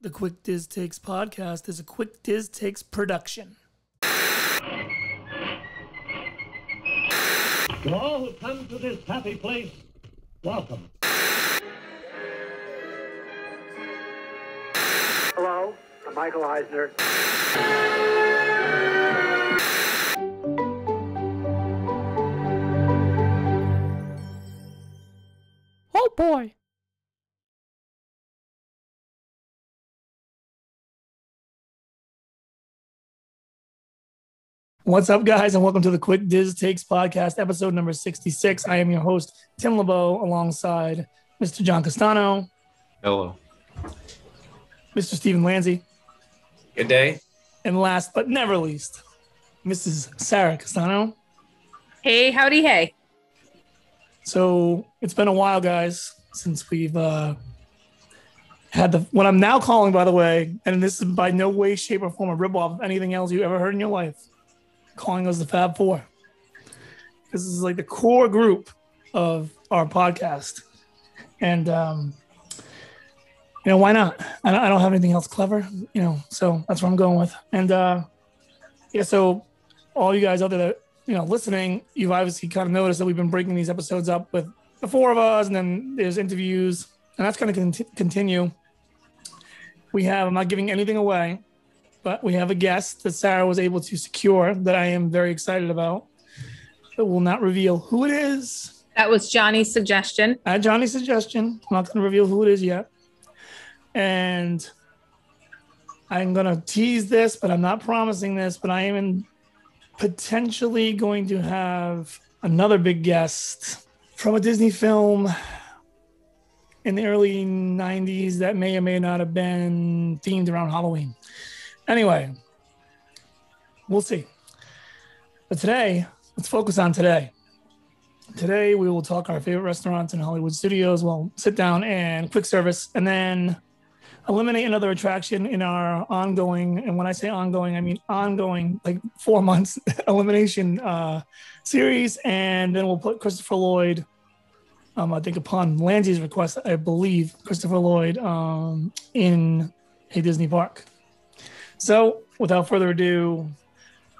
The Quick Dis Takes podcast is a Quick Dis Takes production. To all who come to this happy place, welcome. Hello, I'm Michael Eisner. Oh boy. What's up, guys, and welcome to the Quick Dis Takes podcast, episode number 66. I am your host, Tim LeBeau, alongside Mr. John Castano, Hello. Mr. Stephen Lanzi, Good day. and last but never least, Mrs. Sarah Castano. Hey, howdy, hey. So it's been a while, guys, since we've uh, had the what I'm now calling, by the way, and this is by no way, shape, or form a ripoff of anything else you ever heard in your life. Calling us the Fab Four. This is like the core group of our podcast, and um, you know why not? I don't, I don't have anything else clever, you know, so that's what I'm going with. And uh, yeah, so all you guys out there that you know listening, you've obviously kind of noticed that we've been breaking these episodes up with the four of us, and then there's interviews, and that's going to cont- continue. We have. I'm not giving anything away, but we have a guest that Sarah was able to secure that I am very excited about. But will not reveal who it is. That was Johnny's suggestion. At Johnny's suggestion, I'm not going to reveal who it is yet. And I'm going to tease this, but I'm not promising this. But I am in potentially going to have another big guest from a Disney film in the early 90s that may or may not have been themed around Halloween. Anyway, we'll see. But today, let's focus on today. Today, we will talk our favorite restaurants in Hollywood studios. We'll sit down and quick service, and then eliminate another attraction in our ongoing. And when I say ongoing, I mean ongoing, like four months elimination uh, series. And then we'll put Christopher Lloyd. Um, I think upon Lanzy's request, I believe Christopher Lloyd um, in a Disney park. So, without further ado,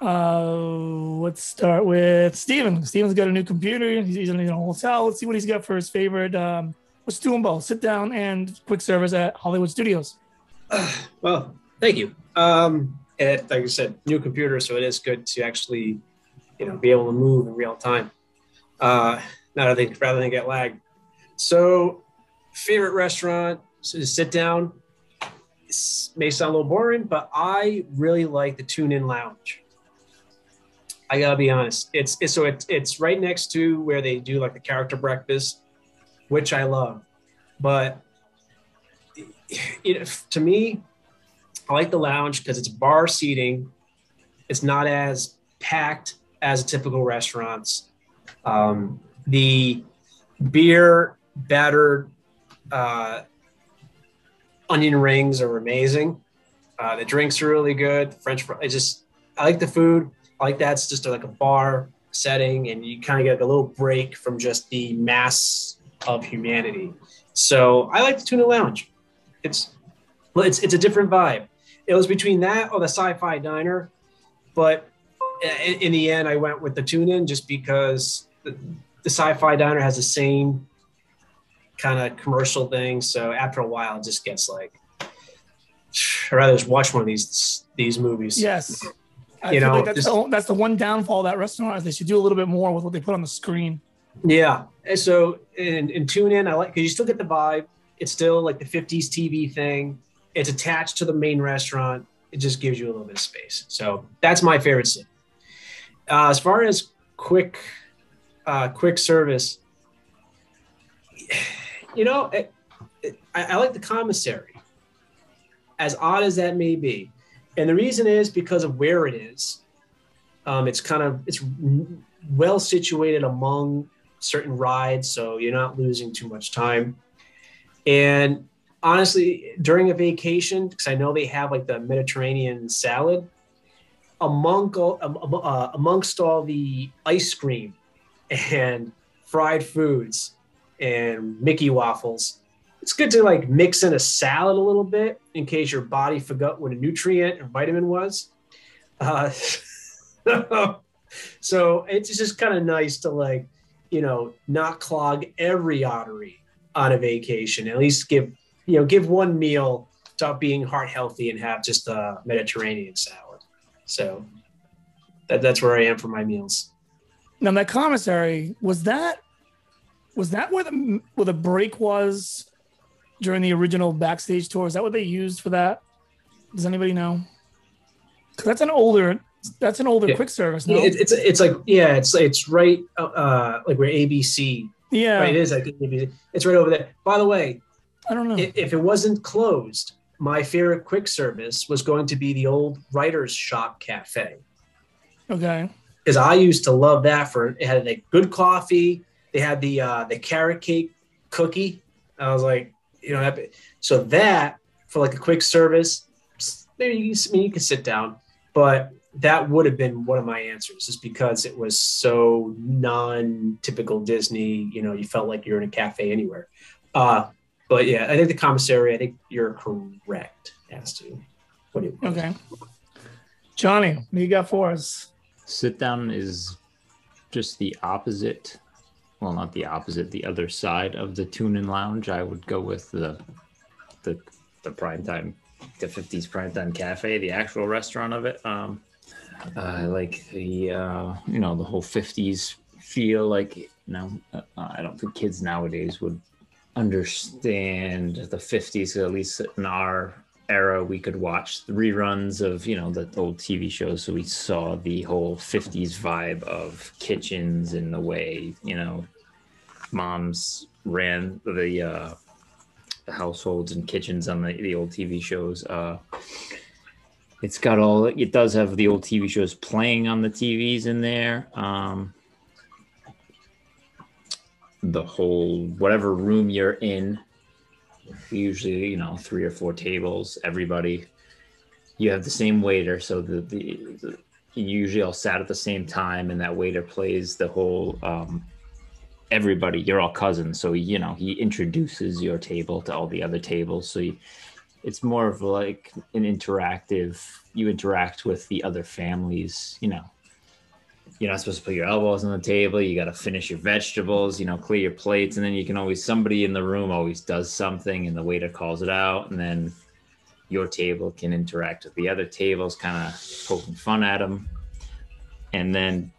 uh, let's start with Steven. Steven's got a new computer. He's, in a hotel. Let's see what he's got for his favorite. Um, let's both. Sit down and quick service at Hollywood Studios. Well, thank you. Um, it, like I said, new computer, so it is good to actually, you know, be able to move in real time. Uh, not think rather than get lagged. So, favorite restaurant, so sit down. May sound a little boring, but I really like the Tune In Lounge. I gotta be honest. It's, it's so it's it's right next to where they do like the character breakfast, which I love. But it, to me, I like the lounge because it's bar seating. It's not as packed as typical restaurants. Um, the beer battered uh, onion rings are amazing. Uh, the drinks are really good. French fries. I just I like the food. I like that it's just like a bar setting, and you kind of get like a little break from just the mass of humanity. So I like the Tune In Lounge. It's well, it's it's a different vibe. It was between that or the Sci-Fi Diner, but in, in the end, I went with the Tune In just because the, the Sci-Fi Diner has the same kind of commercial thing. So after a while, it just gets like I'd rather just watch one of these these movies. Yes. I You know, like that's, just- the, that's the one downfall that restaurant is they should do a little bit more with what they put on the screen. Yeah. And so in, in tune in, I like because you still get the vibe. It's still like the 50s TV thing. It's attached to the main restaurant. It just gives you a little bit of space. So that's my favorite scene. Uh, as far as quick, uh, quick service, you know, it, it, I, I like the commissary. As odd as that may be, and the reason is because of where it is. Um, it's kind of it's well situated among certain rides, so you're not losing too much time. And honestly, during a vacation, because I know they have like the Mediterranean salad, among uh, amongst all the ice cream and fried foods and Mickey waffles, it's good to like mix in a salad a little bit in case your body forgot what a nutrient or vitamin was. Uh, so it's just kind of nice to like, you know, not clog every artery on a vacation. At least give, you know, give one meal to being heart healthy and have just a Mediterranean salad. So that, that's where I am for my meals. Now that commissary was that was that where the where the break was during the original backstage tour? Is that what they used for that? Does anybody know? 'Cause that's an older that's an older Yeah. quick service. No, It, it's it's like yeah, it's it's right uh, uh like where ABC. yeah, Right, it is. I think maybe it's right over there. By the way, I don't know. if, if it wasn't closed, my favorite quick service was going to be the old Writers Stop Cafe okay, because I used to love that. For it had like good coffee. They had the uh, the carrot cake cookie. I was like, you know, that, so that for like a quick service, maybe you, can- I mean, you can sit down, but that would have been one of my answers, just because it was so non-typical Disney. You know, you felt like you're in a cafe anywhere. Uh, but yeah, I think the commissary. I think you're correct as to what it was. okay. Johnny, what do you got for us? Sit down is just the opposite. Well, not the opposite, the other side of the tune in lounge. I would go with the the the primetime, the fifties primetime cafe, the actual restaurant of it. Um, I like the uh, you know the whole fifties feel. Like you know, uh, I don't think kids nowadays would understand the fifties. At least in our era we could watch the reruns of you know the old tv shows. So we saw the whole 50s vibe of kitchens and the way you know moms ran the uh the households and kitchens on the, the old tv shows. Uh it's got all it does have the old tv shows playing on the tvs in there. Um the whole whatever room you're in usually you know three or four tables everybody you have the same waiter. So the, the, the usually all sat at the same time and that waiter plays the whole um everybody you're all cousins. So you know he introduces your table to all the other tables. So you, it's more of like an interactive you interact with the other families you know you're not supposed to put your elbows on the table. You got to finish your vegetables, you know, clear your plates. And then you can always, somebody in the room always does something and the waiter calls it out. And then your table can interact with the other tables, kind of poking fun at them. And then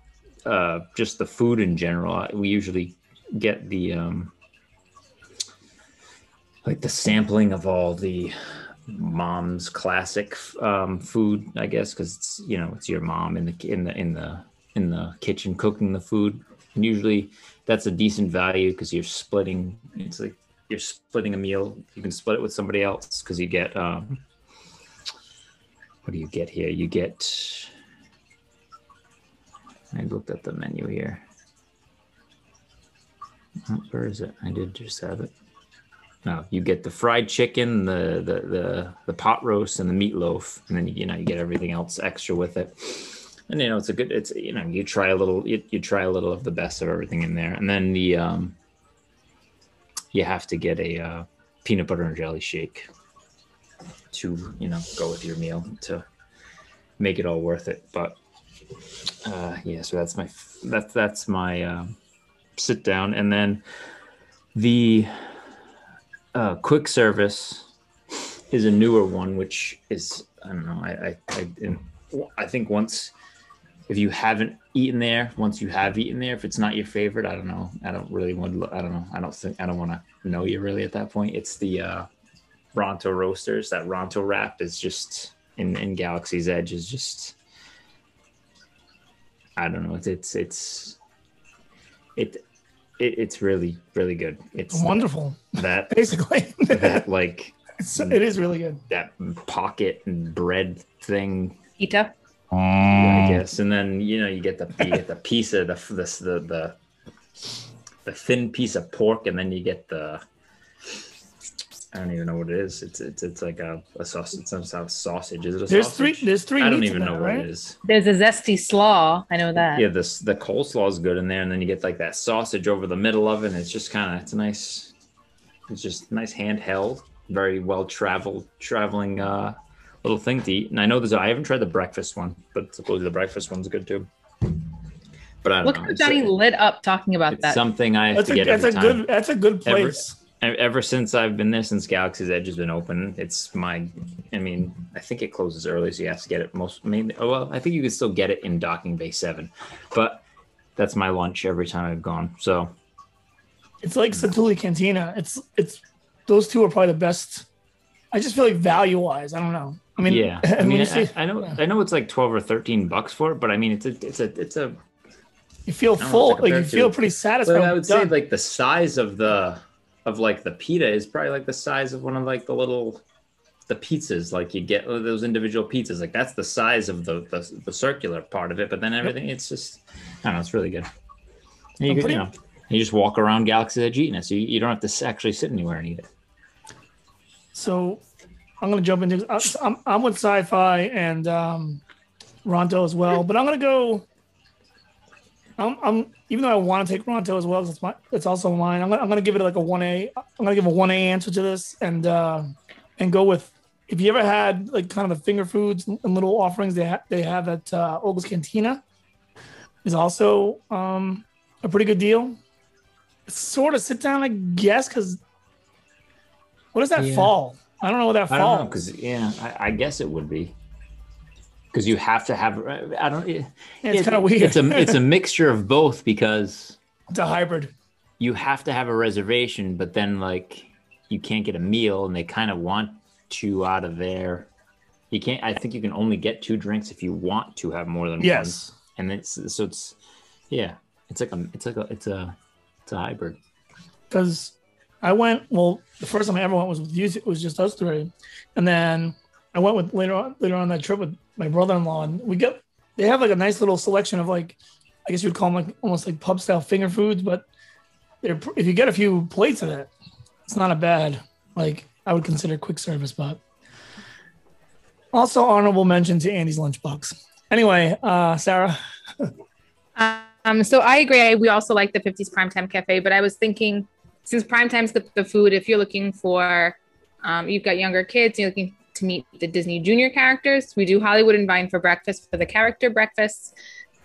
uh, just the food in general, we usually get the, um, like the sampling of all the mom's classic um, food, I guess, because it's, you know, it's your mom in the, in the, in the, in the kitchen cooking the food. And usually that's a decent value because you're splitting. It's like you're splitting a meal. You can split it with somebody else because you get um, what do you get here? You get. I looked at the menu here. Oh, Where is it? I did just have it. No, you get the fried chicken, the the the, the pot roast, and the meatloaf, and then you know you get everything else extra with it and you know it's a good it's you know you try a little you, you try a little of the best of everything in there. And then the um you have to get a uh, peanut butter and jelly shake to you know go with your meal to make it all worth it. But uh yeah so that's my that's that's my um sit down. And then the uh quick service is a newer one which is i don't know i i i, I think once if you haven't eaten there, once you have eaten there, if it's not your favorite, I don't know. I don't really want. to I don't know. I don't think. I don't want to know you really at that point. It's the uh, Ronto roasters. That Ronto wrap is just in in Galaxy's Edge is just. I don't know. It's it's it's it, it it's really really good. It's Wonderful, that basically. that like It's- it is really good. that pocket and bread thing Pita. I guess. And then you know you get the you get the piece of the the the the, the thin piece of pork, and then you get the I don't even know what it is. It's it's it's like a, a sausage. It's some sort of sausage. Is it a There's sausage? three. There's three. I don't even know that, what right? it is. There's a zesty slaw. I know that. Yeah, this the coleslaw is good in there, and then you get like that sausage over the middle of it. And it's just kind of it's a nice. It's just nice handheld, very well traveled, traveling uh, little thing to eat. And I know there's, I haven't tried the breakfast one, but supposedly the breakfast one's good too. But I don't Look know. how It's, Johnny lit up talking about it's that. something I have That's to a get that's every a time. good that's a good place. E- Ever since I've been there, since Galaxy's Edge has been open, it's my. I mean, I think it closes early, so you have to get it most. Maybe. Oh well, I think you can still get it in Docking Bay Seven, but that's my lunch every time I've gone. So It's like Satuli Cantina. It's it's those two are probably the best. I just feel like value wise, I don't know. I mean, yeah, I mean, I, see- I know, I know it's like twelve or thirteen bucks for it, but I mean, it's a, it's a, it's a. you feel don't know, full, like you compare to- feel pretty satisfied. But I would it's say like the size of the, of like the pita is probably like the size of one of like the little, the pizzas like you get those individual pizzas. Like that's the size of the the, the circular part of it, but then everything it's just, I don't know, it's really good. And you, I'm can, pretty- you know, you just walk around Galaxy Edge eating it, so you, you don't have to actually sit anywhere and eat it. So I'm gonna jump into. I'm I'm with sci-fi and um, Ronto as well, but I'm gonna go. I'm, I'm even though I want to take Ronto as well, it's my it's also mine. I'm gonna, I'm gonna give it like a one A. I'm gonna give a one A answer to this and uh, and go with. If you ever had like kind of the finger foods and little offerings they ha- they have at uh, Oga's Cantina, is also um, a pretty good deal. It's sort of sit down, I guess, because what does that Yeah. fall? I don't know what that I don't know falls. because yeah, I, I guess it would be because you have to have. I don't. It, it's it- kind of weird. It's a it's a mixture of both because it's a hybrid. you have to have a reservation, but then like you can't get a meal, and they kind of want you out of there. You can't. I think you can only get two drinks if you want to have more than Yes. one. And it's so it's yeah. It's like a it's like a it's a it's a hybrid. because I went. Well, the first time I ever went was with you. It was just us three, and then I went with later on later on that trip with my brother-in-law, and we got. They have like a nice little selection of like, I guess you'd call them like almost like pub style finger foods, but they're if you get a few plates of it, it's not a bad like I would consider quick service, but also honorable mention to Andy's lunchbox. Anyway, uh, Sarah, Um, so I agree. We also like the 50s Primetime Cafe, but I was thinking since Primetime's the, the food, if you're looking for, um, you've got younger kids, you're looking to meet the Disney Junior characters, we do Hollywood and Vine for breakfast for the character breakfasts.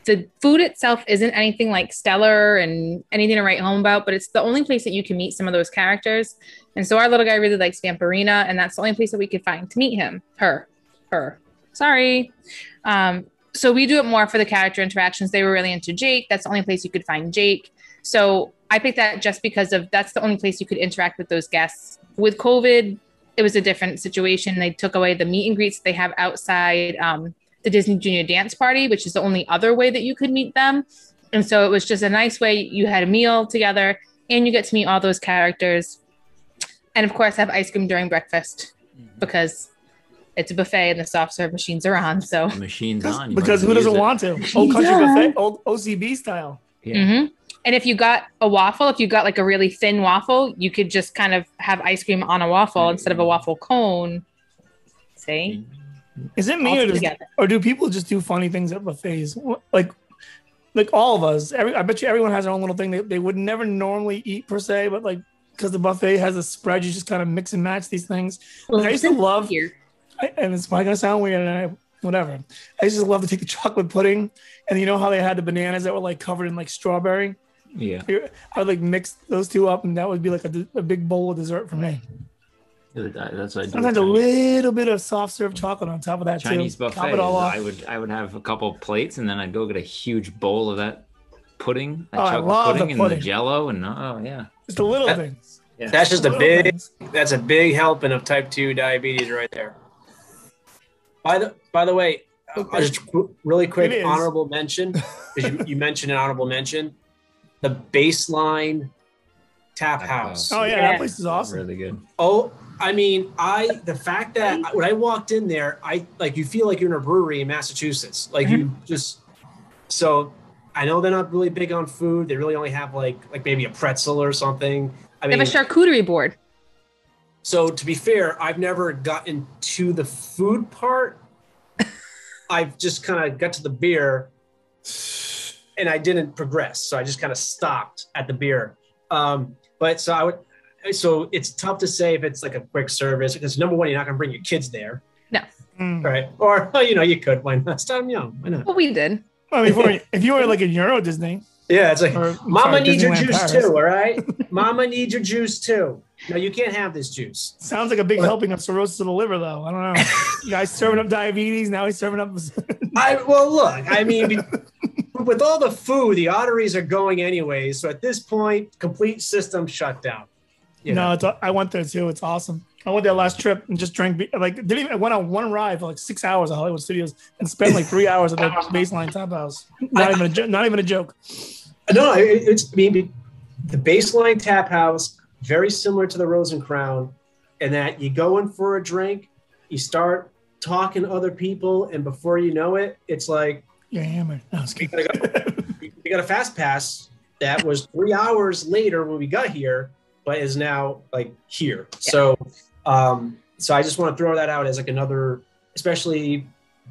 The food itself isn't anything like stellar and anything to write home about, but it's the only place that you can meet some of those characters. And so our little guy really likes Vampirina, and that's the only place that we could find to meet him. Her, her. Sorry. Um, so we do it more for the character interactions. They were really into Jake. That's the only place you could find Jake. So I picked that just because of that's the only place you could interact with those guests. With COVID, it was a different situation. They took away the meet and greets they have outside um, the Disney Junior Dance Party, which is the only other way that you could meet them. And so it was just a nice way. You had a meal together and you get to meet all those characters. And of course, have ice cream during breakfast because it's a buffet and the soft serve machines are on. So The machine's on because who doesn't well want to? Old country Yeah. buffet, old OCB style. it. Yeah. Mhm. And if you got a waffle, if you got like a really thin waffle, you could just kind of have ice cream on a waffle instead of a waffle cone. See? Is it me or, does, or do people just do funny things at buffets? Like, like all of us. Every I bet you everyone has their own little thing they, they would never normally eat per se, but like because the buffet has a spread, you just kind of mix and match these things. Like, I used to love, Here. I- and it's probably gonna sound weird, and I, whatever. I used to love to take the chocolate pudding, and you know how they had the bananas that were like covered in like strawberry. Yeah. I would like mix those two up, and that would be like a, a big bowl of dessert for me. That's what I do. Sometimes a little bit of soft serve chocolate on top of that Chinese too. Top buffet. it all I would I would have a couple plates and then I'd go get a huge bowl of that pudding, that Oh, I chocolate love the pudding, and the. Jello, and oh yeah, Just the little That- things. yeah. That's just a Little big. things. That's a big helping of type two diabetes right there. By the by the way, uh, just qu- really quick It is. honorable mention because you, you mentioned an honorable mention, the baseline tap Tap house. house. Oh yeah, Yeah. that place is awesome. really good. Oh, I mean, I the fact that when I walked in there, I like you feel like you're in a brewery in Massachusetts. Like you mm-hmm. just so I know they're not really big on food. They really only have like like maybe a pretzel or something. I They mean, have a charcuterie board. so to be fair, I've never gotten to the food part. I've just kind of got to the beer and I didn't progress. So I just kind of stopped at the beer. Um, but so I would so it's tough to say if it's like a quick service because number one, you're not going to bring your kids there, Mm. right? Or you know, you could. Why not? Start them young. Why not? Well, we did. I mean, if, we're- if you were like in Euro Disney, Yeah, it's like or Mama sorry, needs your juice Paris, too. All right, Mama needs your juice too. No, you can't have this juice. Sounds like a big helping of cirrhosis of the liver, though. I don't know. You guys serving up diabetes. Now he's serving up. I well, look. I mean, with all the food, the arteries are going anyway. So at this point, complete system shut down. You no, know? it's, I went there too. It's awesome. I went there last trip and just drank. be- Like, didn't even I went on one ride for like six hours at Hollywood Studios and spent like three hours at the baseline tap house. Not even a jo- not even a joke. No, it, it's I mean the baseline tap house very similar to the Rose and Crown, in that you go in for a drink, you start talking to other people, and before you know it, it's like You're hammered. No, I was you gotta go. you got a fast pass that was three hours later when we got here, but is now like here. So, um, so I just want to throw that out as like another, especially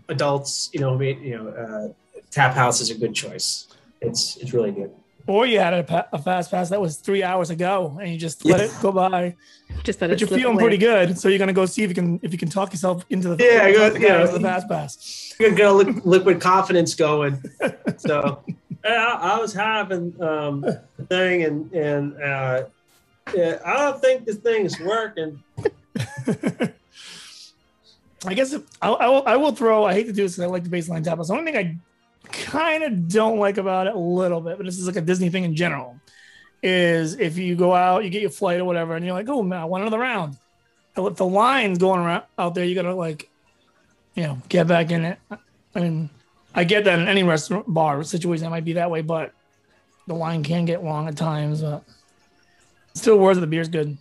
adults. You know, may- you know, uh, tap house is a good choice. It's it's really good. Or you had a, pa- a fast pass that was three hours ago, and you just let Yeah. it go by. Just let But you're feeling away. pretty good, so you're gonna go see if you can if you can talk yourself into the Yeah, I got- yeah, yeah. into the fast pass. You're gonna li- liquid confidence going. So yeah, I was having um, the thing, and and uh, yeah, I don't think this thing is working. I guess if, I, I, will, I will throw. I hate to do this because I like the baseline tap. The only thing I kind of don't like about it a little bit, but this is like a Disney thing in general, is if you go out, you get your flight or whatever, and you're like, oh man, I want another round. With the lines going around out there, you gotta like, you know, get back in it. I mean, I get that in any restaurant bar situation, it might be that way, but the line can get long at times. But still, worth it. The beer's good.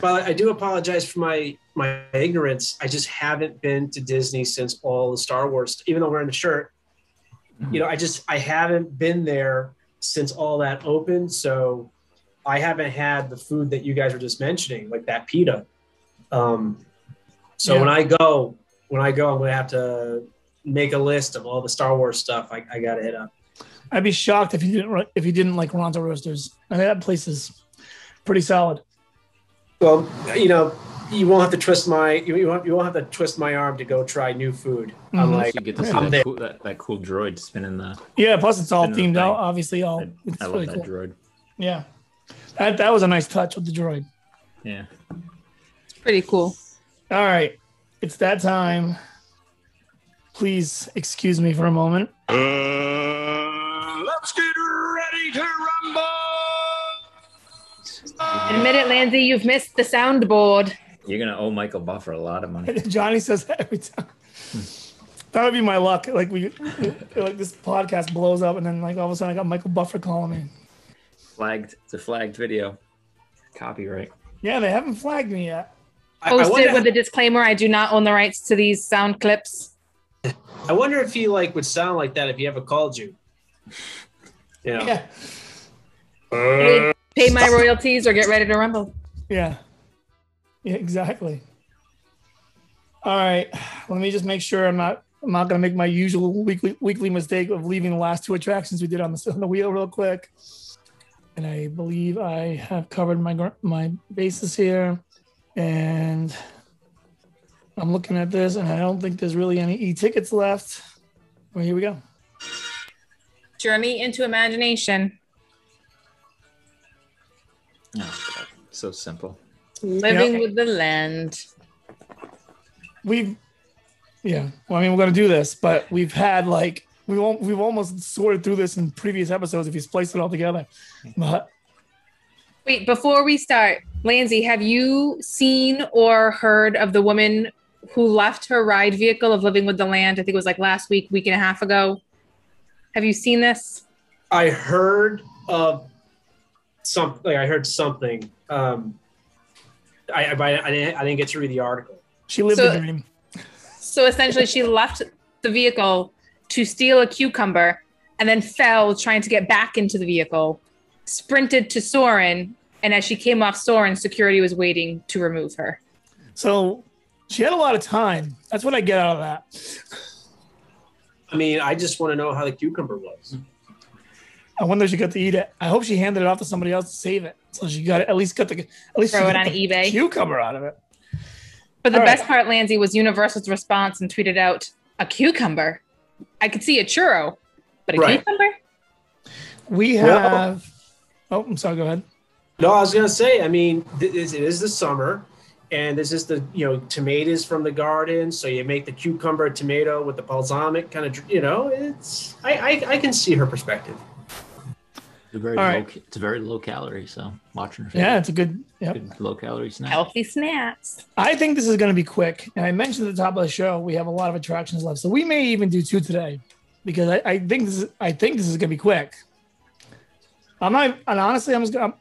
Well, I do apologize for my my ignorance. I just haven't been to Disney since all the Star Wars. Even though we're in the shirt, you know, I just I haven't been there since all that opened. So I haven't had the food that you guys were just mentioning, like that pita. Um, so Yeah. when I go, when I go, I'm gonna have to make a list of all the Star Wars stuff. I, I gotta hit up. I'd be shocked if you didn't if you didn't like Ronto Roasters. I mean, that place is pretty solid. Well, you know, you won't have to twist my you, you won't you won't have to twist my arm to go try new food. I'm Mhm. like, you get to see I'm there. that cool, that, that cool droid spinning the. Yeah, plus it's all Spin the themed out. thing. Obviously, all I, it's I love really that cool. droid. Yeah, that that was a nice touch with the droid. Yeah. It's pretty cool. All right, it's that time. Please excuse me for a moment. let's get Admit it, Lanzy, you've missed the soundboard. You're gonna owe Michael Buffer a lot of money. Johnny says that every time. That would be my luck. Like we, like this podcast blows up, and then like all of a sudden I got Michael Buffer calling me. Flagged. It's a flagged video. Copyright. Yeah, they haven't flagged me yet. I, I Posted wonder, with a disclaimer I do not own the rights to these sound clips. I wonder if he like would sound like that if he ever called you. You know, Yeah, Pay, pay my royalties or get ready to rumble. yeah, yeah, exactly. All right, let me just make sure I'm not. I'm not gonna make my usual weekly weekly mistake of leaving the last two attractions we did on the on the wheel real quick. And I believe I have covered my my bases here, and I'm looking at this, and I don't think there's really any e-tickets left. Well, here we go. Journey into imagination. Oh, So simple. Living Yep. with the land. we've yeah well i mean we're going to do this but we've had like we won't, we've almost sorted through this in previous episodes if you spliced it all together but Wait, before we start, Lanzy, have you seen or heard of the woman who left her ride vehicle of Living with the Land? I think it was like last week, week and a half ago. Have you seen this? I heard of something. Like I heard something. Um, I, I, I, didn't, I didn't get to read the article. she lived So- the dream So essentially, she left the vehicle to steal a cucumber and then fell trying to get back into the vehicle, sprinted to Soarin, and as she came off Soarin, security was waiting to remove her. so she had a lot of time that's what i get out of that I mean, I just want to know how the cucumber was. I wonder if she got to eat it. I hope she handed it off to somebody else to save it, so she got it, at least got the at least Throw it on eBay. cucumber out of it. But the All best right. part, Lanzy, was Universal's response and tweeted out a cucumber. I could see a churro, but a Right. cucumber? We Well- have. Oh, I'm sorry. Go ahead. No, I was gonna say. I mean, th- it is the summer, and this is the you know tomatoes from the garden. So you make the cucumber tomato with the balsamic kind of. You know, it's I I, I can see her perspective. It's a very All low, right. it's very low calorie. So watching her. Face. Yeah, it's a good. Yep. good low calorie snack. Healthy snacks. I think this is going to be quick. And I mentioned at the top of the show we have a lot of attractions left, so we may even do two today because I, I think this is I think this is going to be quick. I'm not, and honestly, I'm just going. to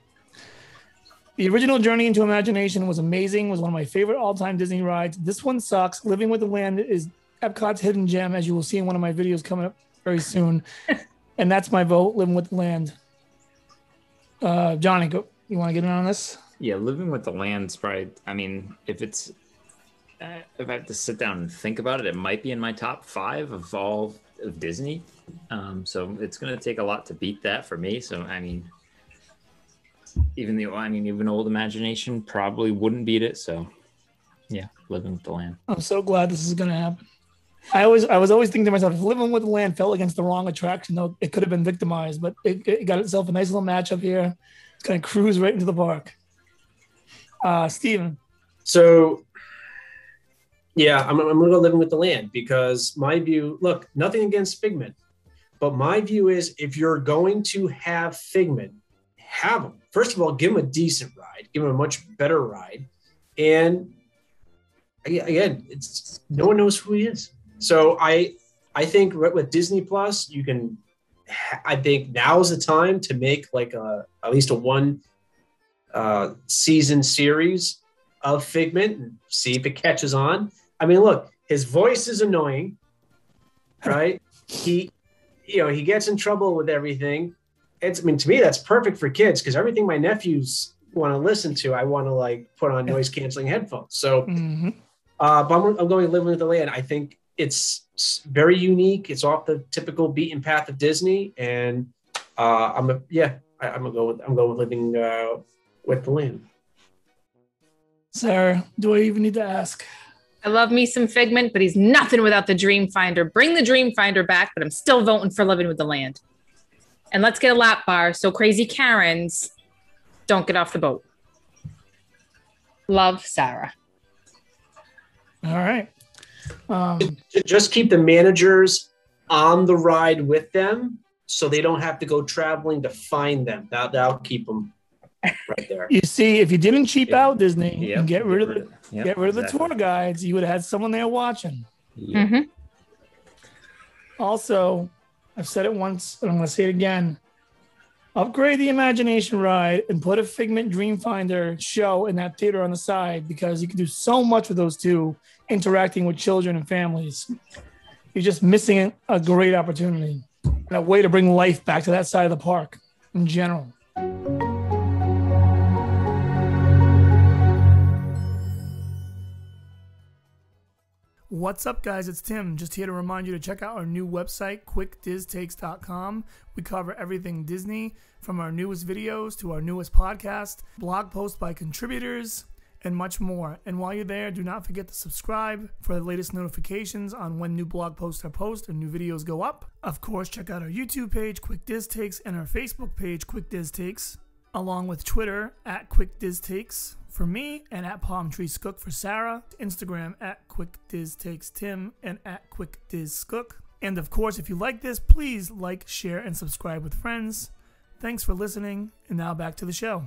The original Journey into Imagination was amazing. Was one of my favorite all-time Disney rides. This one sucks. Living with the Land is Epcot's hidden gem, as you will see in one of my videos coming up very soon. and that's my vote. Living with the Land. Uh, Johnny, go. You want to get in on this? Yeah, living with the land's probably. I mean, if it's uh, if I have to sit down and think about it, it might be in my top five of all of Disney. Um, so it's going to take a lot to beat that for me. So I mean, even the I mean, even old imagination probably wouldn't beat it. So yeah, living with the land. I'm so glad this is going to happen. I always, I was always thinking to myself, if living with the land fell against the wrong attraction, though, it could have been victimized. But it, it got itself a nice little matchup here. It's to cruise right into the park. Uh, Steven, So, yeah, I'm, I'm to go living with the land because my view look, nothing against Figment, but my view is if you're going to have Figment, have him. First of all, give him a decent ride, give him a much better ride. And again, it's no one knows who he is. So I I think with Disney Plus, you can I think now is the time to make like a at least a one uh, season series of Figment and see if it catches on. I mean, look, his voice is annoying, right? he, you know, he gets in trouble with everything. It's, I mean, to me, that's perfect for kids because everything my nephews want to listen to, I want to like put on noise canceling headphones. So, Mhm. uh, but I'm, I'm going living with the land. I think it's very unique. It's off the typical beaten path of Disney, and uh, I'm a yeah. I, I'm gonna go with I'm going with living uh, with the land. Sarah, do I even need to ask? I love me some Figment, but he's nothing without the Dream Finder. Bring the Dream Finder back, but I'm still voting for Living with the Land. And let's get a lap bar so crazy Karens don't get off the boat. Love Sarah. All right. Um, J- Just keep the managers on the ride with them, so they don't have to go traveling to find them. That that'll keep them right there. you see, if you didn't cheap Yeah. out Disney Yep, and get rid of the yep, get rid of the exactly. tour guides, you would have had someone there watching. Yep. hmm Also, I've said it once and I'm going to say it again. Upgrade the imagination ride and put a Figment Dreamfinder show in that theater on the side because you can do so much with those two interacting with children and families. You're just missing a great opportunity and a way to bring life back to that side of the park in general. What's up, guys? It's Tim. Just here to remind you to check out our new website, quickdistakes.com. We cover everything Disney, from our newest videos to our newest podcast, blog posts by contributors, and much more. And while you're there, do not forget to subscribe for the latest notifications on when new blog posts are posted and new videos go up. Of course, check out our YouTube page, Quick Dis Takes, and our Facebook page, Quick Dis Takes, along with Twitter at Quick Dis Takes for me and at Palm Tree Skook for Sarah, Instagram at Quick Dis Takes Tim, and at Quick Diz Skook. And of course, if you like this, please like, share, and subscribe with friends. Thanks for listening, and now back to the show.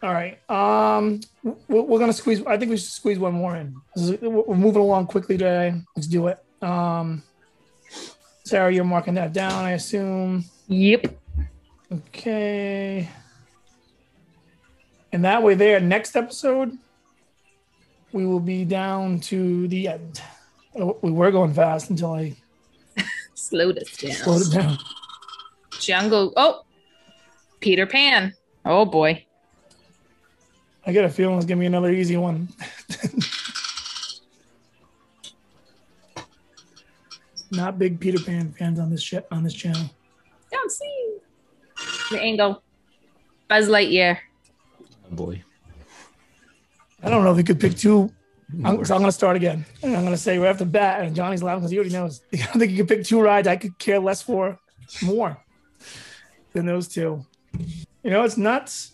All right. Um, we're, we're gonna squeeze. I think we should squeeze one more in. We're moving along quickly today. Let's do it. Um, Sarah, you're marking that down, I assume. Yep. Okay. And that way, there, next episode, we will be down to the end. Oh, We were going fast until I Slowed us down. slowed it down. Jungle. Oh, Peter Pan. Oh boy. I get a feeling it's gonna be another easy one. not big Peter Pan fans on this shit on this channel. Don't see the angle. Buzz Lightyear. Oh boy. I don't know if we could pick two. I'm, so I'm going to start again. And I'm going to say right off the bat, and Johnny's laughing because he already knows. I don't think you could pick two rides I could care less for more than those two. You know, it's nuts.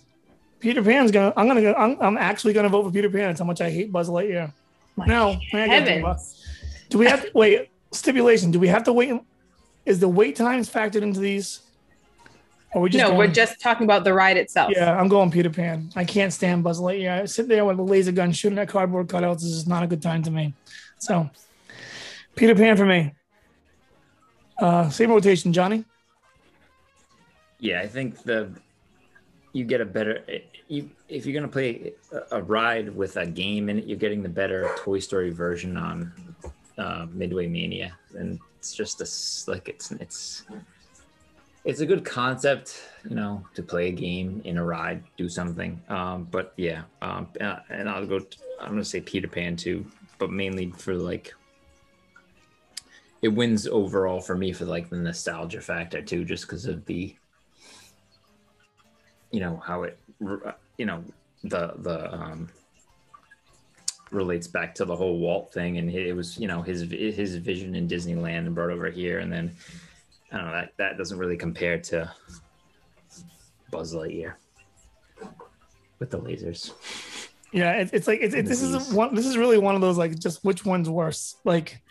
Peter Pan's gonna. I'm gonna go. I'm, I'm actually gonna vote for Peter Pan. That's how much I hate Buzz Lightyear. My No, I gotta think about- heavens. Do we have to wait? Stipulation. Do we have to wait? Is the wait times factored into these? Or we just no, going- we're just talking about the ride itself. Yeah, I'm going Peter Pan. I can't stand Buzz Lightyear. I sit there with a laser gun shooting at cardboard cutouts. This is not a good time to me. So, Peter Pan for me. Uh, same rotation, Johnny. Yeah, I think the you get a better you if you're gonna play a, a ride with a game in it, you're getting the better Toy Story version on uh, Midway Mania, and it's just a like it's it's it's a good concept, you know, to play a game in a ride, do something. Um, but yeah, um, uh, and I'll go. I'm gonna say Peter Pan too, but mainly for like it wins overall for me for like the nostalgia factor too, just because of the you know how it you know the the um relates back to the whole Walt thing and it was you know his his vision in Disneyland and brought over here and then I don't know that that doesn't really compare to Buzz Lightyear with the lasers. Yeah, it, it's like it's, it, this is one. This is really one of those like just which one's worse. Like,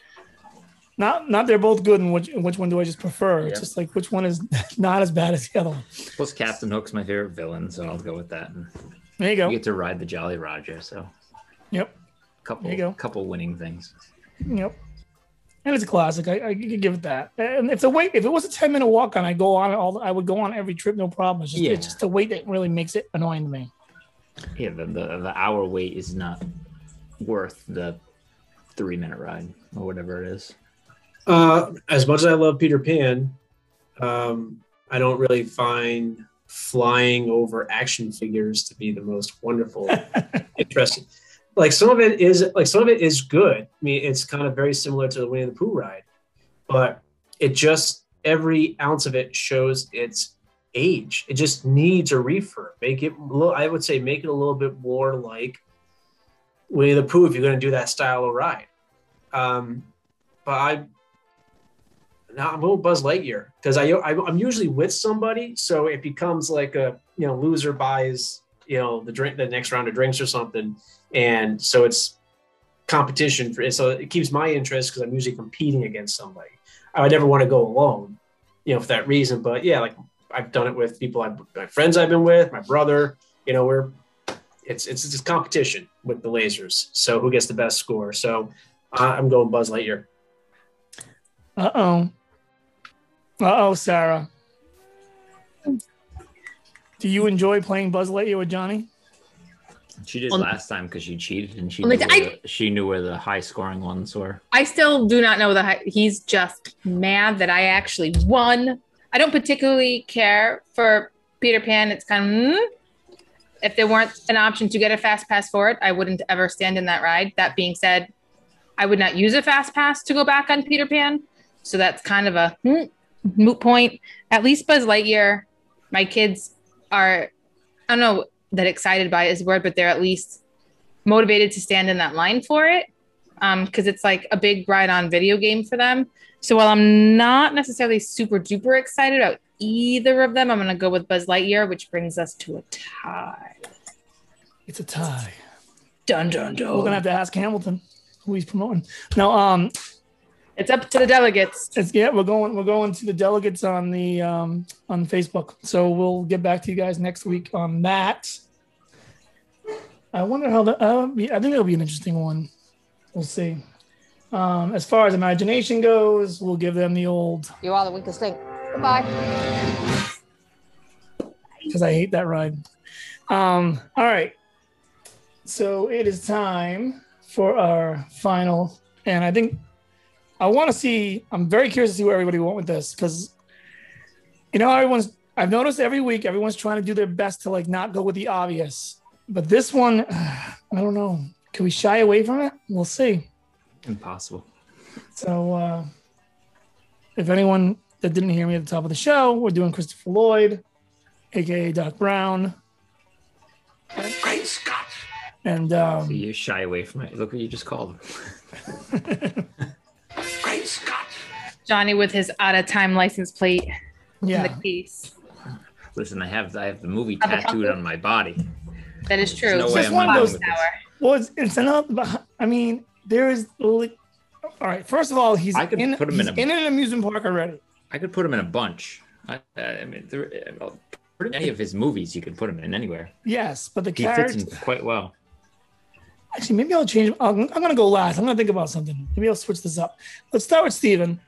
not not they're both good, and which which one do I just prefer? It's Yeah. just like which one is not as bad as the other one. Plus Captain Hook's my favorite villain, so I'll go with that. And There you you go. get to ride the Jolly Roger, so Yep, couple There you couple winning things. yep. And it's a classic. I, I could give it that. And if the wait, if it was a ten minute walk on, I go on all. I would go on every trip, no problem. It's just, Yeah. it's just the wait that really makes it annoying to me. Yeah, the, the the hour wait is not worth the three minute ride or whatever it is. Uh, as much as I love Peter Pan, um, I don't really find flying over action figures to be the most wonderful, interesting. Like some of it is like some of it is good. I mean, it's kind of very similar to the Winnie the Pooh ride, but it just every ounce of it shows its age. It just needs a refurb. Make it, I would say, make it a little bit more like Winnie the Pooh if you're going to do that style of ride. Um, but I no, I'm going Buzz Lightyear because I, I I'm usually with somebody, so it becomes like a you know loser buys you know the drink the next round of drinks or something, and so it's competition for so it keeps my interest because I'm usually competing against somebody. I would never want to go alone, you know, for that reason. But yeah, like I've done it with people, I, my friends I've been with, my brother. You know, we're it's it's just competition with the lasers. So who gets the best score? So I'm going Buzz Lightyear. Uh oh. Uh oh, Sarah. Do you enjoy playing Buzz Lightyear with Johnny? She did Well- last time because she cheated and she knew like, where I- the, she knew where the high scoring ones were. I still do not know the hi- he's just mad that I actually won. I don't particularly care for Peter Pan. It's kind of mm. if there weren't an option to get a fast pass for it, I wouldn't ever stand in that ride. That being said, I would not use a fast pass to go back on Peter Pan, so that's kind of a mm, moot point. At least Buzz Lightyear, my kids are I don't know that excited by it is a word, but they're at least motivated to stand in that line for it Um, because it's like a big ride on video game for them. So while I'm not necessarily super duper excited about either of them, I'm going to go with Buzz Lightyear, which brings us to a tie. It's a tie. Dun dun dun. We're gonna have to ask Hamilton who he's promoting. No, um, It's up to the delegates. it's, yeah, we're going we're going to the delegates on the um on Facebook. So we'll get back to you guys next week on that. I wonder how the uh, I think it'll be an interesting one. We'll see. Um, as far as imagination goes, we'll give them the old You are the weakest link. Goodbye. because I hate that ride. Um, all right. So it is time for our final, and I think I want to see. I'm very curious to see where everybody went with this because, you know, everyone's. I've noticed every week everyone's trying to do their best to like not go with the obvious, but this one, I don't know. Can we shy away from it? We'll see. Impossible. So uh, if anyone that didn't hear me at the top of the show, we're doing Christopher Lloyd, aka Doc Brown, Great Scott! and um, You shy away from it. Look what you just called him. Great Scott! Johnny with his out of time license plate in yeah, the case. Listen, I have I have the movie tattooed on my body. That is true. no way Just I'm one not of those with this. hour. well, it's, it's another. I mean, there is. All right. first of all, he's I could in, put him he's in a- in an amusement park already. I could put him in a bunch. I, I mean, there, uh, any of his movies you could put him in anywhere. Yes, but the He fits in quite well. Actually, maybe I'll change. I'm, I'm going to go last. I'm going to think about something. Maybe I'll switch this up. Let's start with Steven.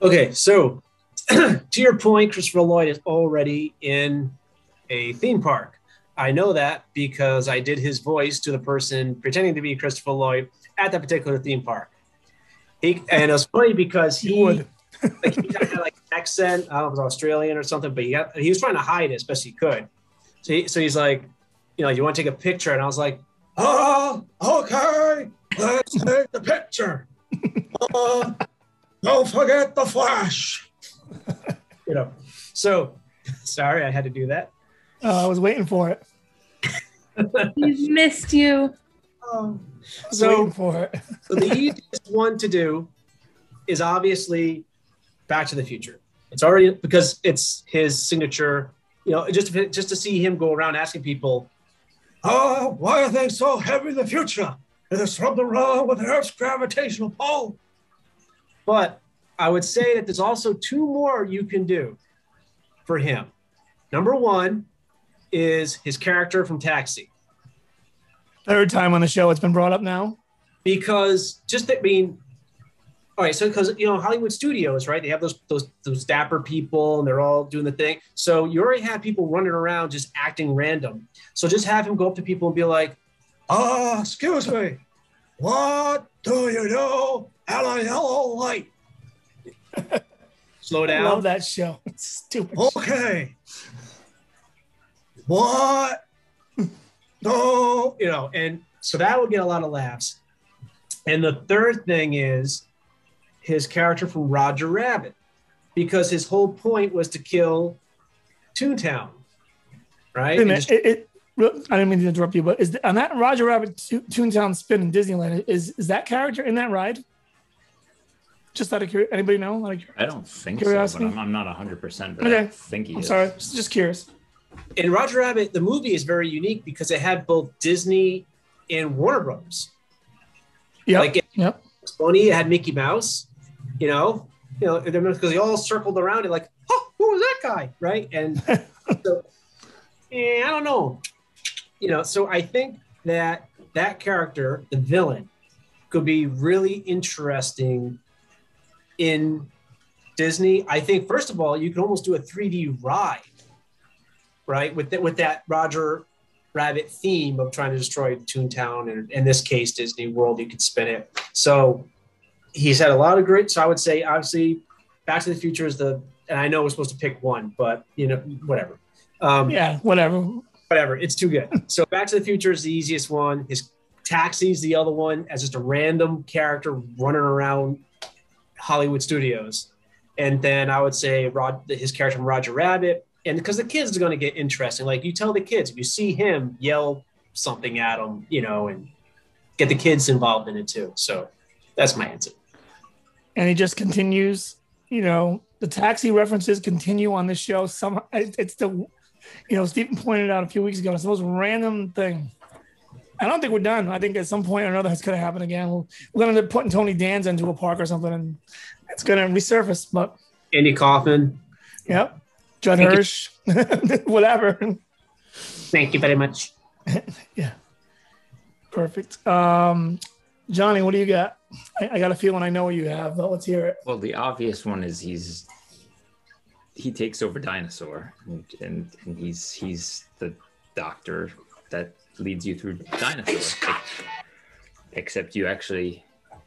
Okay, so to your point, Christopher Lloyd is already in a theme park. I know that because I did his voice to the person pretending to be Christopher Lloyd at that particular theme park. He, and it was funny because he, would. like, he had like an accent. I don't know if it was Australian or something, but he, got, he was trying to hide it as best he could. So, he, so he's like, you know, you want to take a picture? And I was like, oh, okay, let's take the picture. Uh, don't forget the flash. you know, so sorry I had to do that. Uh, I was waiting for it. He's missed you. I was So- for it. So the easiest one to do is obviously Back to the Future. It's already because it's his signature. You know, just just to see him go around asking people, "Oh, why are things so heavy in the future? Is there something wrong with Earth's gravitational pull?" But I would say that there's also two more you can do for him. Number one is his character from Taxi. Third time on the show, it's been brought up now. because just I mean all right so because you know hollywood studios right they have those those those dapper people and they're all doing the thing so you already have people running around just acting random so just have him go up to people and be like uh excuse me what do you do at a yellow light slow down. I love that show. It's stupid. okay. What? No, you know, and so that would get a lot of laughs. And the third thing is his character from Roger Rabbit, because his whole point was to kill Toontown, right? Wait a minute. just- It, it, I didn't mean to interrupt you, but is the, on that Roger Rabbit to- Toontown spin in Disneyland? Is is that character in that ride? Just out of curiosity, anybody know? Like, I don't think Curiosity? so, but I'm, I'm not 100. percent But Okay. I think he I'm is. sorry, just curious. and Roger Rabbit, the movie is very unique because it had both Disney and Warner Brothers. Yep. Like it, yep. was funny. It had Mickey Mouse, you know, you know, because they all circled around it, like, oh, who was that guy, right? And so, eh, I don't know, you know. So I think that that character, the villain, could be really interesting in Disney. I think first of all, you can almost do a 3D ride, right? With that, with that Roger Rabbit theme of trying to destroy Toontown, and in this case, Disney World, you could spin it. So he's had a lot of great. So I would say, obviously, Back to the Future is the, and I know we're supposed to pick one, but you know, whatever. Um, Yeah, whatever. whatever. It's too good. So Back to the Future is the easiest one. His Taxi's the other one as just a random character running around Hollywood studios. And then I would say Rod, his character from Roger Rabbit. And because the kids are going to get interesting. Like you tell the kids, if you see him, yell something at them, you know, and get the kids involved in it too. So that's my answer. And he just continues. You know, the taxi references continue on this show. Some it's the, you know, Stephen pointed out a few weeks ago. It's the most random thing. I don't think we're done. I think at some point or another it's going to happen again. We're going to end up putting Tony Danza into a park or something, and it's going to resurface. But Andy Kaufman. yep, Judd Thank. Hirsch, whatever. Thank you very much. Yeah. Perfect. Um, Johnny, what do you got? I, I got a feeling I know what you have, but let's hear it. Well, the obvious one is he's he takes over dinosaur, and, and, and he's he's the doctor that leads you through dinosaurs. Except you actually,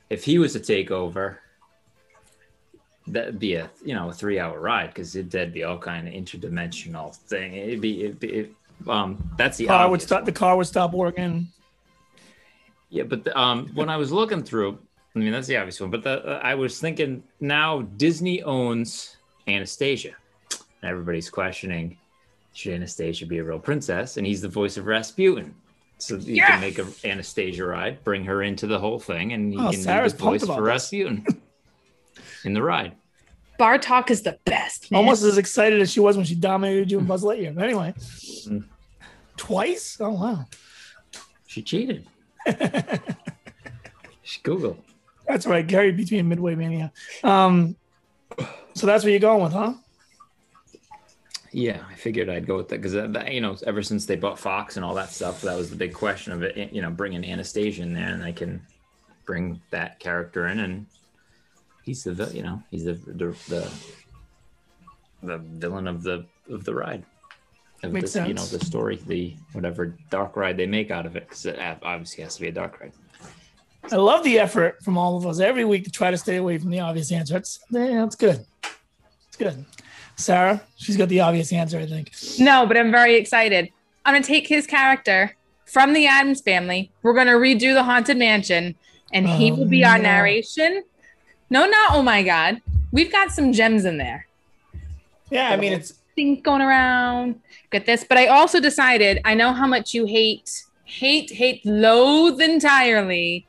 if he was to take over, that'd be a you know a three hour ride because that'd be all kind of interdimensional thing. It'd be, it'd be it, um that's the Car would stop. one. The car would stop working. Yeah, but the, um, when I was looking through, I mean, that's the obvious one. But the, uh, I was thinking now Disney owns Anastasia. And everybody's questioning should Anastasia be a real princess? And he's the voice of Rasputin. So you Yes! can make a Anastasia ride, bring her into the whole thing, and you Oh, can Sarah's be the voice for this. Rasputin in the ride. Bartok is the best. Man. Almost as excited as she was when she dominated you in Buzz Lightyear. But anyway, Mm. twice? Oh wow, She cheated. she Google. That's right. Gary between Midway Mania. Um, so that's what you're going with, huh? Yeah, I figured I'd go with that because that, you know, ever since they bought Fox and all that stuff, that was the big question of it. You know, bringing Anastasia in there, and I can bring that character in, and he's the you know he's the the the, the villain of the of the ride. Of Makes this, You know, the story, the whatever dark ride they make out of it, because it obviously has to be a dark ride. I love the effort from all of us every week to try to stay away from the obvious answer. It's yeah, it's good. It's good. Sarah, she's got the obvious answer, I think. No, but I'm very excited. I'm gonna take his character from the Addams family. We're gonna redo the haunted mansion, and he Oh, will be our oh, no. narration. No, not oh my god. We've got some gems in there. Yeah, I mean it's Things going around. Get this, but I also decided. I know how much you hate, hate, hate, loathe entirely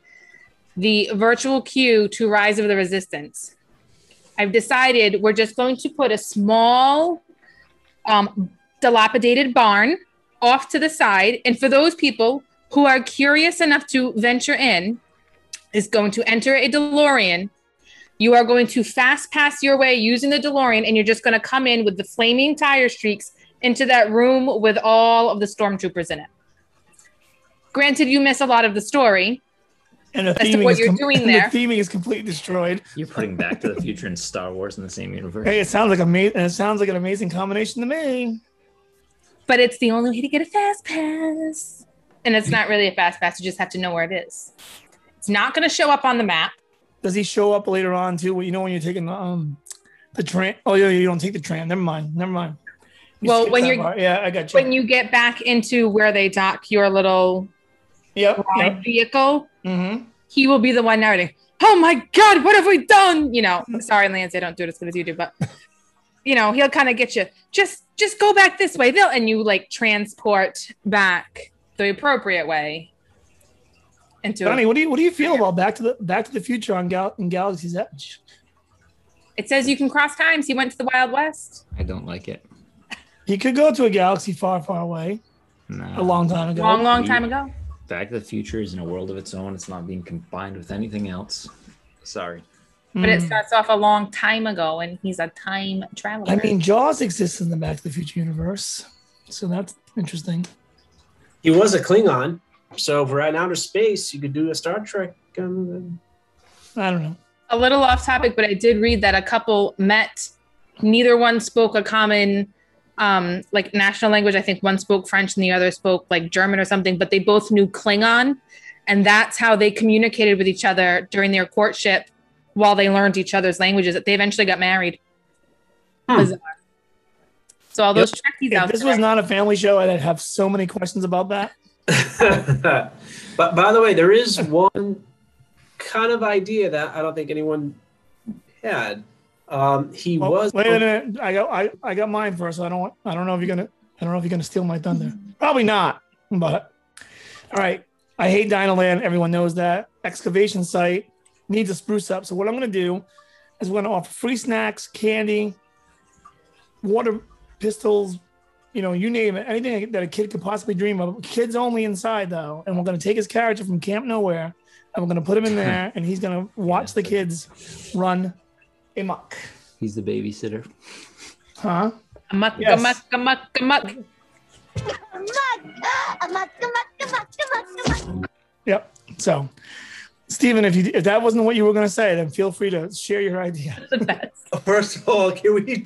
the virtual queue to Rise of the Resistance. I've decided we're just going to put a small, um, dilapidated barn off to the side, and for those people who are curious enough to venture in, is going to enter a DeLorean. You are going to fast pass your way using the DeLorean, and you're just going to come in with the flaming tire streaks into that room with all of the stormtroopers in it. Granted, you miss a lot of the story, and the As to theming what is you're com- doing and there. The theming is completely destroyed. You're putting Back to the Future and Star Wars in the same universe. Hey, it sounds like amazing. It sounds like an amazing combination to me. but it's the only way to get a fast pass. And it's not really a fast pass, you just have to know where it is. It's not going to show up on the map. Does he show up later on too? Well, You know when you're taking the um the tram. Oh yeah, you don't take the tram. Never mind. Never mind. You Well, when you're- part. yeah, I got you. When you get back into where they dock your little yep. yep. vehicle, Mm-hmm. he will be the one narrating. Oh my God, what have we done? You know, sorry, Lance, I don't do it as good as you do, but you know, he'll kind of get you. Just, just go back this way. They'll and you like transport back the appropriate way into. Donnie, what do you what do you feel about Back to the Back to the Future on Gal- in Galaxy's Edge? It says you can cross times. He went to the Wild West. I don't like it. He could go to a galaxy far, far away No. a long time ago. Long, long time ago. Back to the Future is in a world of its own. It's not being combined with anything else. Sorry. But it Mm. starts off a long time ago, and he's a time traveler. I mean, Jaws exists in the Back to the Future universe, so that's interesting. He was a Klingon, so if we're at outer space, you could do a Star Trek. Um, I don't know. a little off topic, but I did read that a couple met. Neither one spoke a common, um, like national language. I think one spoke French and the other spoke like German or something. But they both knew Klingon, and that's how they communicated with each other during their courtship, while they learned each other's languages. That they eventually got married. Hmm. So all those Trekkies If out this there. was not a family show, I'd have so many questions about that. but by the way, there is one kind of idea that I don't think anyone had. Um, he Oh, was wait a minute. I got I, I got mine first. I don't I don't know if you're gonna I don't know if you're gonna steal my thunder. Probably not. But all right. I hate DinoLand. Everyone knows that. Excavation site needs a spruce up. So what I'm gonna do is we're gonna offer free snacks, candy, water pistols, you know, you name it, anything that a kid could possibly dream of. Kids only inside though. And we're gonna take his character from Camp Nowhere and we're gonna put him in there and he's gonna watch the kids run amok. He's the babysitter. Huh? Amok, Yes. amok, amok, amok. Yep. So, Stephen, if you if that wasn't what you were going to say, then feel free to share your idea. The best. First of all, can we?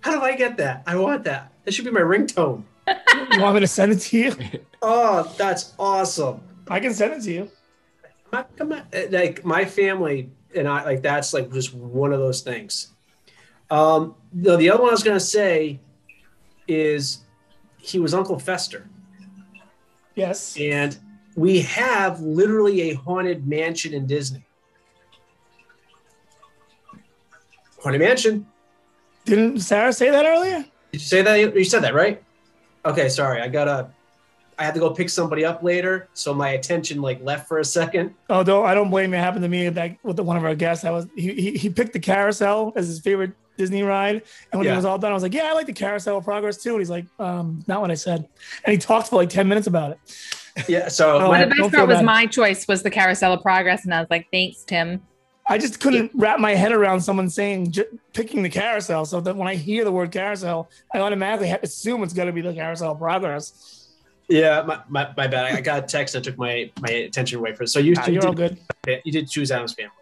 How do I get that? I want that. That should be my ringtone. You want me to send it to you? Oh, that's awesome. I can send it to you. My- come on. Uh, Like my family and I like that's like just one of those things. Um, the, the other one I was gonna say is he was Uncle Fester. Yes. And we have literally a haunted mansion in Disney. Haunted mansion. Didn't Sarah say that earlier? Did you say that? You said that, right? Okay, sorry. I got a. I had to go pick somebody up later, so my attention like left for a second. Oh, don't I don't blame you. It happened to me that with the, one of our guests. I was he, he he picked the carousel as his favorite Disney ride, and when Yeah. it was all done, I was like, "Yeah, I like the carousel of progress too." And he's like, um, "Not what I said," and he talked for like ten minutes about it. Yeah. So Oh, Well, the don't best part was bad. my choice was the Carousel of Progress, and I was like, "Thanks, Tim." I just couldn't wrap my head around someone saying j- picking the carousel. So that when I hear the word carousel, I automatically assume it's going to be the carousel of progress. Yeah, my, my, my bad. I got a text that took my my attention away from. it. So you, Ah, you you're all did, good. you did choose Addams Family.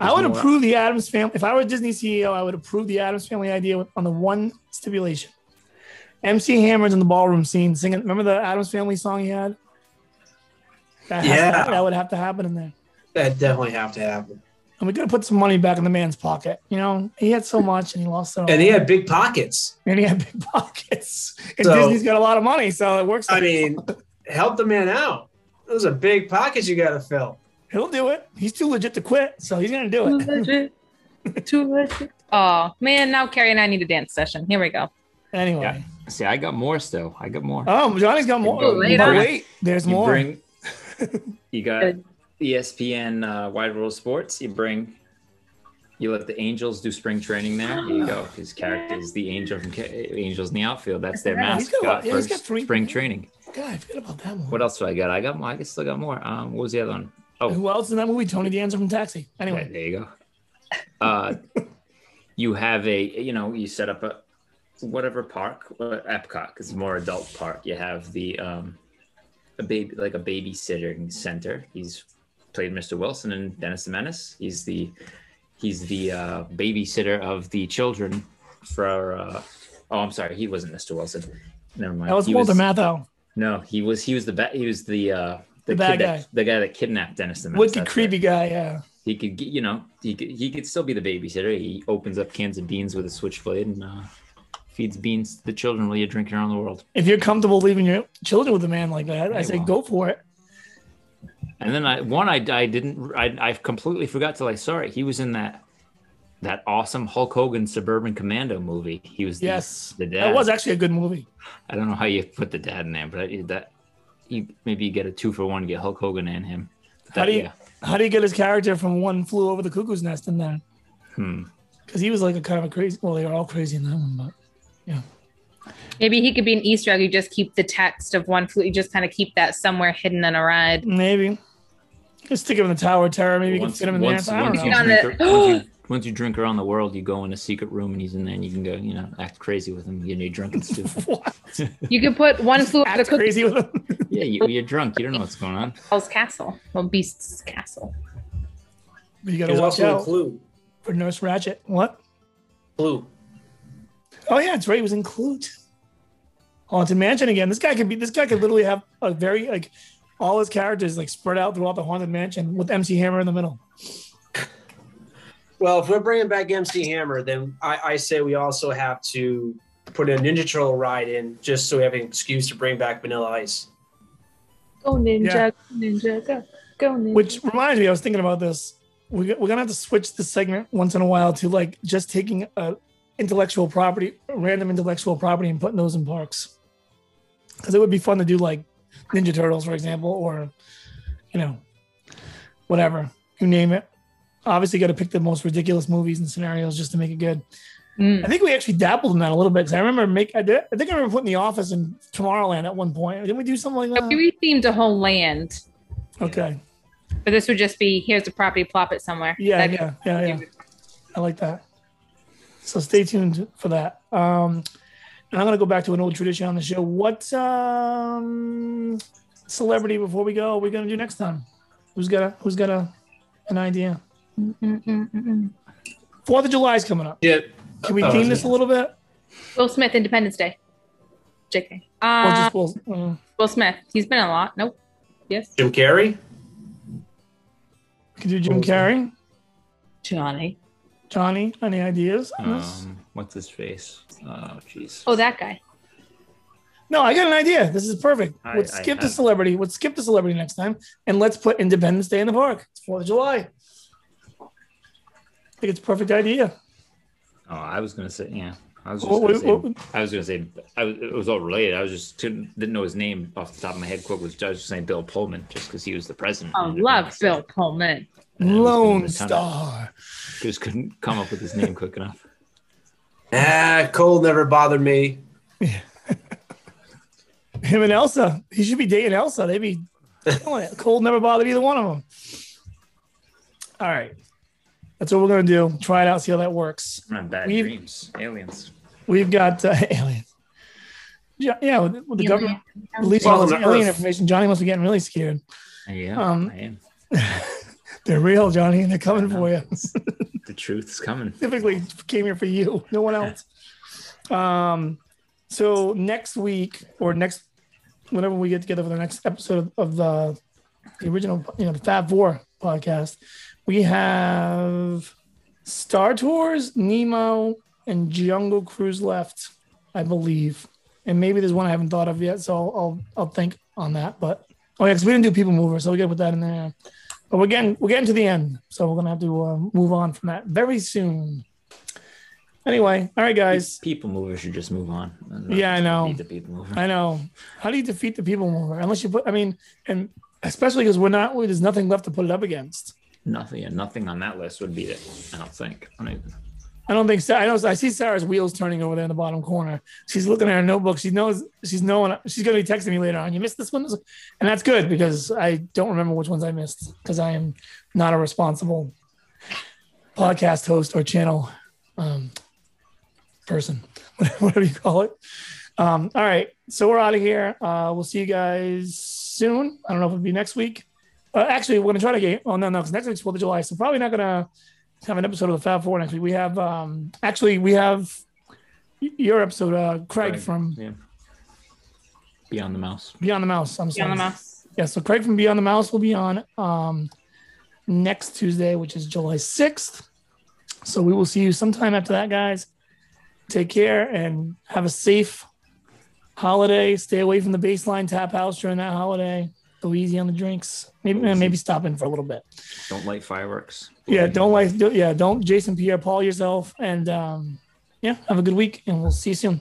I would There's approve the Addams family. If I were Disney CEO, I would approve the Addams family idea on the one stipulation. MC Hammer's in the ballroom scene singing. Remember the Addams family song he had? That, Yeah. to, that would have to happen in there. That definitely have to happen. And we got to put some money back in the man's pocket. You know, he had so much and he lost it all. And he had big pockets. and he had big pockets. And So- Disney's got a lot of money, so it works. I mean, help the man out. Those are big pockets you got to fill. he'll do it. He's too legit to quit, so he's gonna do Too it. legit. Too legit. Oh man, now Carrie and I need a dance session. Here we go. Anyway. Yeah. See, I got more still. I got more. Oh, Johnny's got more. Oh, late wait, there's you more. bring. You got Good. ESPN uh, Wide World Sports. You bring. You let the Angels do spring training there. There you go. His character is the Angel from Angels in the outfield. That's their Yeah, he's got mascot yeah, for got three- spring training. God, I forgot about that one. What else do I got? I got more. I still got more. Um, what was the other one? Oh, Who else in that movie? Tony Danza from Taxi. Yeah, Anyway, there you go. Uh, you have a, you know, you set up a whatever park, uh, Epcot, because it's more adult park. You have the um, a baby like a babysitting center. He's played Mr. Wilson and Dennis the Menace. He's the he's the uh, babysitter of the children for. Uh, oh, I'm sorry, he wasn't Mr. Wilson. Never mind. that was He Walter Matthau. No, he was he was the ba- he was the uh, The the, bad kid that- guy. the guy that kidnapped Dennis the Menace. Wicked that's right creepy guy. Yeah. he could get you know he could, he could still be the babysitter he opens up cans of beans with a switchblade and uh, feeds beans to the children while you're drinking around the world If you're comfortable leaving your children with a man like that, I Hey, say well. go for it. And then i one i, I didn't I, I completely forgot till i saw it he was in that that awesome hulk hogan suburban commando movie he was the, Yes, the dad that was actually a good movie. i don't know how you put the dad in there but I, that you maybe you get a two for one get hulk hogan and him But How do you yeah. how do you get his character from One Flew Over the Cuckoo's Nest in there? hmm. Because he was like a kind of a crazy. Well, they were all crazy in that one, but Maybe he could be an Easter egg. You just keep the text of one flute. You just kind of keep that somewhere hidden in a ride. maybe. Just stick him in the Tower of Terror. Maybe you can once, fit him in once, there. I don't once, you know. On drink, once, you, once you drink around the world, you go in a secret room and he's in there, and you can go, you know, act crazy with him. You know, you're drunk and stupid. What? You could put one flute at the That's cookie crazy with him. yeah, you, you're drunk. You don't know what's going on. Hell's castle. Well, Beast's castle. you got to was watch also in out Clue. for Nurse Ratched. What? Clue. Oh yeah, it's right. He was in Clue. Oh, Haunted Mansion again. This guy could be. This guy could literally have a very like all his characters like spread out throughout the Haunted Mansion with MC Hammer in the middle. Well, if we're bringing back MC Hammer, then I, I say we also have to put a Ninja Turtle ride in just so we have an excuse to bring back Vanilla Ice. Go ninja, Yeah. go ninja, go, go ninja. Which reminds me, I was thinking about this. We, we're gonna have to switch the segment once in a while to like just taking a intellectual property, random intellectual property, and putting those in parks. Because it would be fun to do like Ninja Turtles, for example, or you know, whatever you name it. Obviously, got to pick the most ridiculous movies and scenarios just to make it good. Mm. I think we actually dabbled in that a little bit because I remember make. I, did, I think I remember putting The Office in Tomorrowland at one point. Didn't we do something like that? We themed a whole land, Okay. but this would just be here's a property, plop it somewhere. Yeah, That'd yeah, yeah, yeah. I like that. So stay tuned for that. Um, and I'm gonna go back to an old tradition on the show. What um, celebrity before we go? Are we gonna do next time? Who's got a Who's got a an idea? Fourth of July is coming up. Yeah. Can we Oh, theme this a little bit? Will Smith, Independence Day. JK. Or Uh, Will, uh, Will Smith. He's been a lot. Nope. Yes. Jim Carrey? we can do Jim Carrey, Johnny. Johnny. Any ideas? on this? Um, what's his face? Oh, jeez. Oh, that guy. No, I got an idea. This is perfect. I- let's I skip the have- celebrity. Let's skip the celebrity next time, and let's put Independence Day in the park. It's Fourth of July. I think it's a perfect idea. Oh, I was gonna say yeah. I was just What- gonna say, what- I was gonna say I was, it was all related. I was just didn't, didn't know his name off the top of my head. Quick was I was just saying Bill Pullman just because he was the president. I love everything. Bill Pullman. And I was Lone gonna- Star. Just couldn't come up with his name quick enough. Ah, Cole never bothered me. Him and Elsa. He should be dating Elsa. They'd be Cole never bothered either one of them. All right. That's what we're gonna do. Try it out, see how that works. I'm having bad We've- dreams. Aliens. We've got uh, aliens. Yeah, yeah. With, with the government releasing Well, all this on alien Earth. information, Johnny must be getting really scared. Yeah, Um, I am. They're real, Johnny, and they're coming for you. The truth is coming. Typically came here for you, no one else. Um, so next week or next, whenever we get together for the next episode of, of the, the original, you know, the Fab Four podcast, we have Star Tours, Nemo, and Jungle Cruise left, I believe, and maybe there's one I haven't thought of yet, so I'll I'll, I'll think on that. But oh yeah, because we didn't do People Mover, so we got to put that in there. But we're getting we're getting to the end, so we're gonna have to uh, move on from that very soon. Anyway, all right, guys. People mover should just move on. Yeah, I know. The people mover. I know. How do you defeat the people mover? Unless you put, I mean, and especially because we're not, there's nothing left to put it up against. Nothing. Yeah, nothing on that list would beat it. I don't think. I don't even- I don't think so. I know. I see Sarah's wheels turning over there in the bottom corner. She's looking at her notebook. She knows she's knowing. She's to be texting me later on. You missed this one, and that's good because I don't remember which ones I missed because I am not a responsible podcast host or channel um, person, whatever you call it. Um, all right, so we're out of here. Uh, we'll see you guys soon. I don't know if it'll be next week. Uh, actually, we're gonna try to get. Oh no, no, because next week's Fourth of July, so probably not gonna have an episode of the Fab Four next week. We have um actually we have your episode, uh, Craig Craig, from yeah. Beyond the mouse. Beyond the Mouse. I'm sorry. Beyond the Mouse. Yeah, so Craig from Beyond the Mouse will be on um next Tuesday, which is July 6th. So we will see you sometime after that, guys. Take care and have a safe holiday. Stay away from the baseline tap house during that holiday. Go easy on the drinks. Maybe maybe stop in for a little bit. Don't light fireworks. Yeah, don't like yeah, don't Jason Pierre Paul yourself and um yeah, have a good week and we'll see you soon.